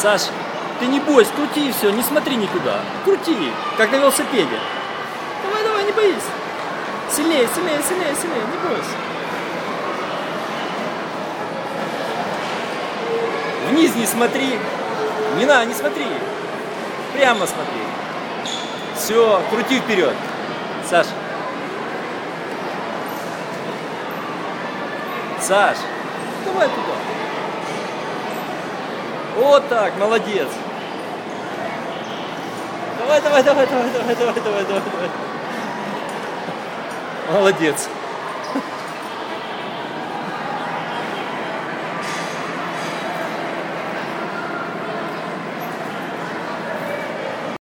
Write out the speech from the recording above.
Саш, ты не бойся, крути все, не смотри никуда. Крути, как на велосипеде. Давай, давай, не боись. Сильнее, сильнее, сильнее, сильнее, не бойся. Вниз не смотри. Не надо, не смотри. Прямо смотри. Все, крути вперед. Саш. Саш, давай туда. Вот так, молодец. Давай, давай, давай, давай, давай, давай, давай, давай. Молодец.